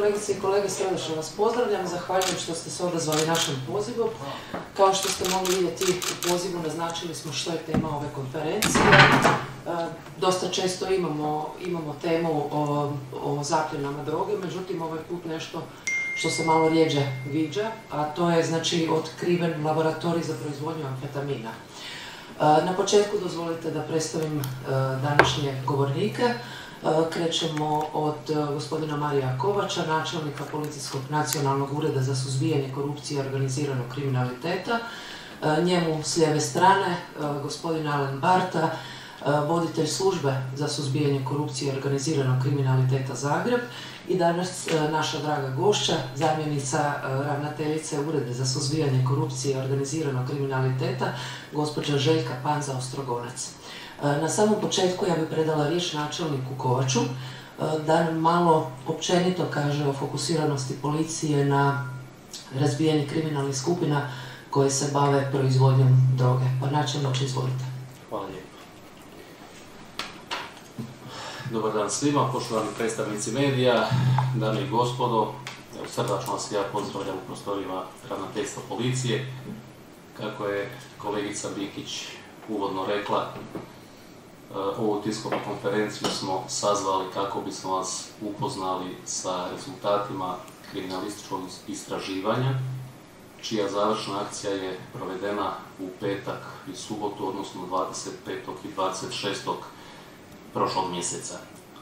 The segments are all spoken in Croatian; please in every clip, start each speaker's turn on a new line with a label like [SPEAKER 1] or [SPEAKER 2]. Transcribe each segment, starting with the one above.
[SPEAKER 1] Kolegice i kolege, srdečno vas pozdravljam. Zahvaljujem što ste se odazvali našem pozivu. Kao što ste mogli vidjeti u pozivu naznačili smo što je tema ove konferencije. E, dosta često imamo, imamo temu o, o zapljenama droge, međutim ovaj put nešto što se malo rijeđe viđa, a to je znači otkriven laboratorij za proizvodnju amfetamina. E, na početku dozvolite da predstavim e, današnje govornike. E, krećemo od e, gospodina Marija Kovača, načelnika Policijskog nacionalnog ureda za suzbijanje korupcije i organiziranog kriminaliteta. E, njemu s lijeve strane gospodin Alen Barta, voditelj službe za suzbijanje korupcije i organiziranog kriminaliteta Zagreb i danas naša draga gošća, zamjenica ravnateljice Urede za suzbijanje korupcije i organiziranog kriminaliteta, gospođa Željka Panza Ostrogonac. Na samom početku ja bih predala riječ načelniku Kovaču e, da nam malo općenito kaže o fokusiranosti policije na razbijanje kriminalnih skupina koje se bave proizvodnjom droge. Pa načelniče, izvolite.
[SPEAKER 2] Dobar dan svima, poštovani predstavnici medija, dame i gospodo. Srdačno vas ja pozdravljam u prostorima ravnateljstva policije. Kako je kolegica Bikić uvodno rekla, Eh, ovu tiskovnu konferenciju smo sazvali kako bismo vas upoznali sa rezultatima kriminalističkog istraživanja, čija završna akcija je provedena u petak i subotu, odnosno 25. i 26. prošlog mjeseca.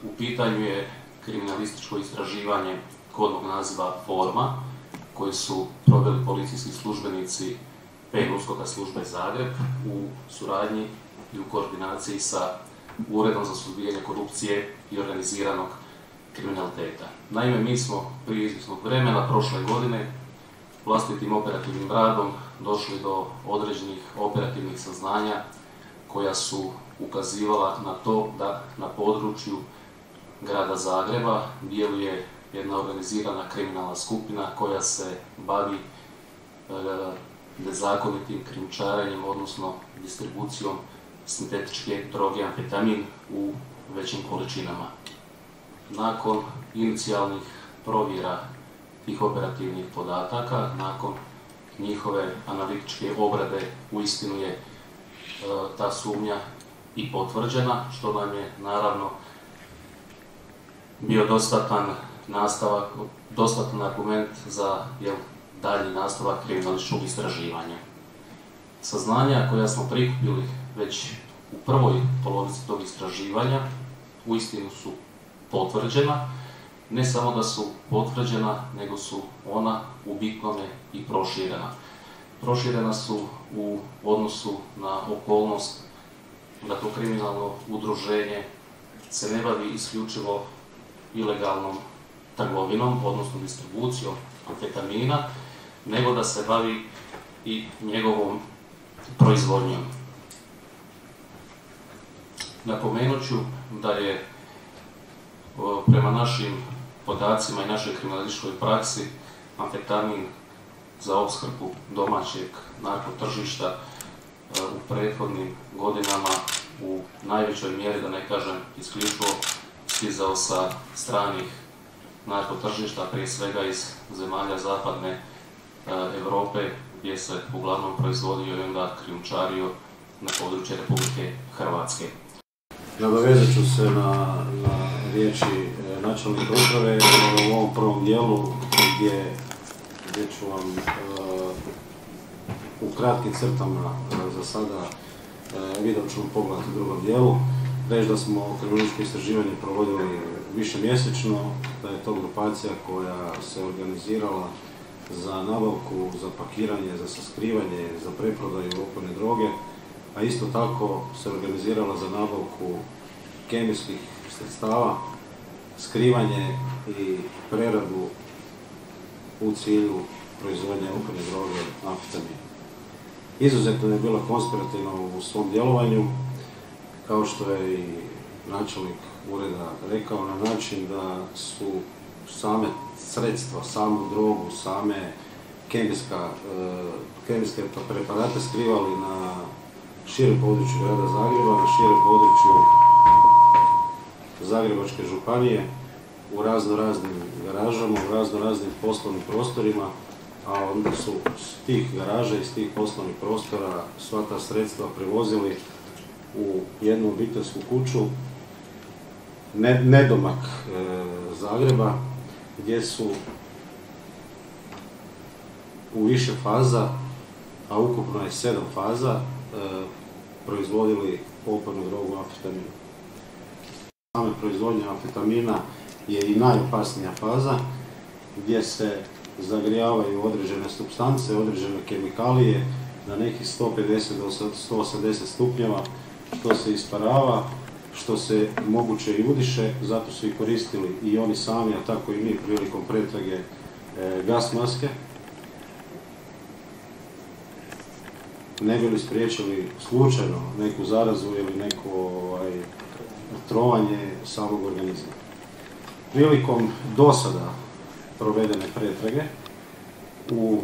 [SPEAKER 2] U pitanju je kriminalističko istraživanje kodnog naziva Forma, koji su proveli policijski službenici Penuskoga službe Zagreb u suradnji i u koordinaciji sa Uredom za suzbijanje korupcije i organiziranog kriminaliteta. Naime, mi smo prije izvisnog vremena, prošle godine, vlastitim operativnim radom došli do određenih operativnih saznanja koja su ukazivala na to da na području grada Zagreba djeluje jedna organizirana kriminalna skupina koja se bavi e, nezakonitim krimčarenjem, odnosno distribucijom sintetičke droge amfetamin u većim količinama. Nakon inicijalnih provjera tih operativnih podataka, nakon njihove analitičke obrade, uistinu je ta sumnja i potvrđena, što nam je naravno bio dostatan nastavak, dostatan argument za jel, dalji nastavak kriminalističkog istraživanja. Saznanja koja smo prikupili već u prvoj polovici tog istraživanja uistinu su potvrđena, ne samo da su potvrđena, nego su ona u bitnome i proširena. Proširena su u odnosu na okolnost da to kriminalno udruženje se ne bavi isključivo ilegalnom trgovinom, odnosno distribucijom amfetamina, nego da se bavi i njegovom proizvodnjom. Napomenut ću da je prema našim podacima i našoj kriminalističkoj praksi amfetamin za opskrbu domaćeg narkotržišta e, u prethodnim godinama u najvećoj mjeri, da ne kažem isključivo, stizao sa stranih narkotržišta, prije svega iz zemalja zapadne e, Europe, gdje se uglavnom proizvodio i onda krijumčario na područje Republike Hrvatske.
[SPEAKER 3] Nadovezat ću se na, na riječi e, načelnika uprave u ovom prvom dijelu gdje, gdje ću vam e, u kratkim crtama e, za sada video ću vam pogled u drugom dijelu. Reći da smo kriminalističko istraživanje provodili više mjesečno, da je to grupacija koja se organizirala za nabavku, za pakiranje, za saskrivanje, za preprodaju opojne droge, a isto tako se organizirala za nabavku kemijskih sredstava, skrivanje i preradu u cilju proizvodnje opojne droge amfetamina. Izuzetno je bila konspirativna u svom djelovanju, kao što je i načelnik ureda rekao, na način da su same sredstva, samu drogu, same kemijska, e, kemijske preparate skrivali na širem području grada Zagreba, na širem području Zagrebačke županije u razno raznim garažama, u razno raznim poslovnim prostorima, a onda su s tih garaža i s tih poslovnih prostora sva ta sredstva prevozili u jednu obiteljsku kuću, ne, nedomak e, Zagreba, gdje su u više faza, a ukupno je sedam faza, e, proizvodili opojnu drogu amfetaminu. Same proizvodnje amfetamina je i najopasnija faza, gdje se zagrijavaju određene substance, određene kemikalije na nekih 150 do 180 stupnjeva, što se isparava, što se moguće i udiše, zato su i koristili i oni sami, a tako i mi prilikom pretrage e, gas maske. Ne bi li spriječili slučajno neku zarazu ili neko ovaj, trovanje samog organizma. Prilikom dosada provedene pretrage u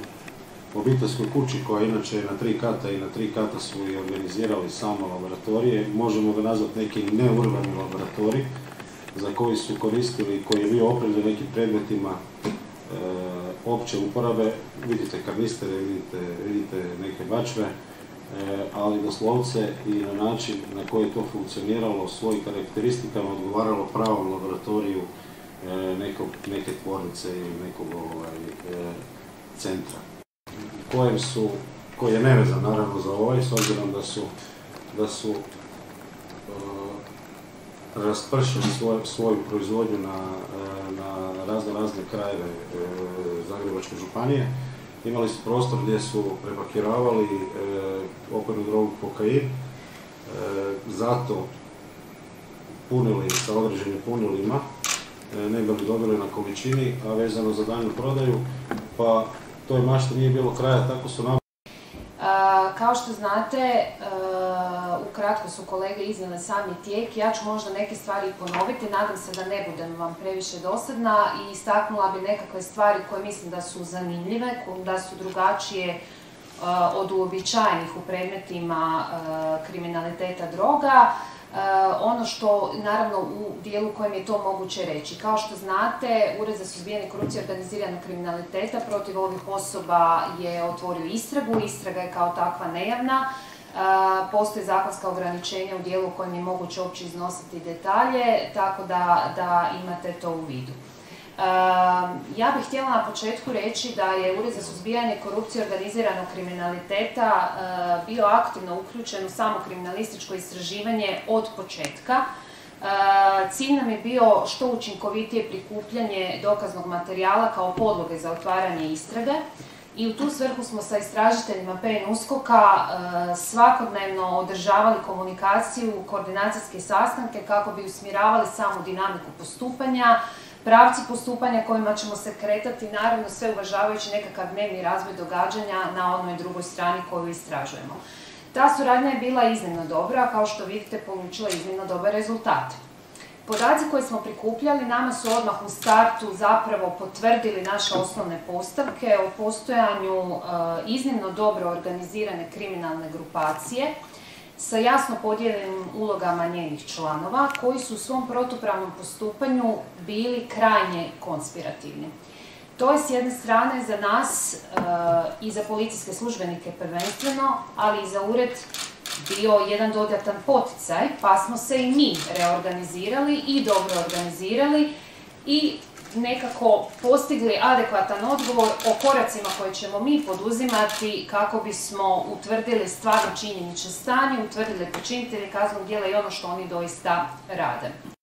[SPEAKER 3] obiteljskoj kući koja inače je na tri kata i na tri kata su i organizirali samo laboratorije, možemo ga nazvati neki neurbani laboratorij za koji su koristili, koji je bio opremljen nekim predmetima e, opće uporabe, vidite kanistere, vidite, vidite neke bačve, e, ali doslovce i na način na koji je to funkcioniralo, svojim karakteristikama odgovaralo pravom laboratoriju nekog, neke tvornice ili nekog ovaj, e, centra kojem su, koji je nevezan naravno za ovaj, s obzirom da su, da su uh, raspršili svoju proizvodnju na, na razne razne krajeve Zagrebačke županije. Imali su prostor gdje su prepakiravali opojnu drogu kokain, zato punili sa određenim punilima, ne bi li dobili na količini, a vezano za danju prodaju, pa toj mašti nije bilo kraja, tako su nam...
[SPEAKER 4] Kao što znate, ukratko su kolege iznijeli sami tijek, ja ću možda neke stvari ponoviti, nadam se da ne budem vam previše dosadna i istaknula bi nekakve stvari koje mislim da su zanimljive, da su drugačije od uobičajenih u predmetima kriminaliteta droga. Eh, ono što naravno u dijelu kojem je to moguće reći. Kao što znate, Ured za suzbijanje korupcije i organiziranog kriminaliteta protiv ovih osoba je otvorio istragu. Istraga je kao takva nejavna. Eh, postoje zakonska ograničenja u dijelu kojem je moguće uopće iznositi detalje, tako da, da imate to u vidu. Ja bih htjela na početku reći da je Ured za suzbijanje korupcije organiziranog kriminaliteta eh, bio aktivno uključen u samo kriminalističko istraživanje od početka. Eh, cilj nam je bio što učinkovitije prikupljanje dokaznog materijala kao podloge za otvaranje istrage i u tu svrhu smo sa istražiteljima PN Uskoka eh, svakodnevno održavali komunikaciju, koordinacijske sastanke kako bi usmjeravali samu dinamiku postupanja, pravci postupanja kojima ćemo se kretati, naravno sve uvažavajući nekakav dnevni razvoj događanja na onoj drugoj strani koju istražujemo. Ta suradnja je bila iznimno dobra, kao što vidite polučila iznimno dobar rezultat. Podaci koje smo prikupljali nama su odmah u startu zapravo potvrdili naše osnovne postavke o postojanju e, iznimno dobro organizirane kriminalne grupacije sa jasno podijeljenim ulogama njenih članova koji su u svom protupravnom postupanju bili krajnje konspirativni. To je s jedne strane za nas e, i za policijske službenike prvenstveno, ali i za ured bio jedan dodatan poticaj, pa smo se i mi reorganizirali i dobro organizirali i nekako postigli adekvatan odgovor o koracima koje ćemo mi poduzimati kako bismo utvrdili stvarno činjenično stanje, utvrdili počinitelje kaznog djela i ono što oni doista rade.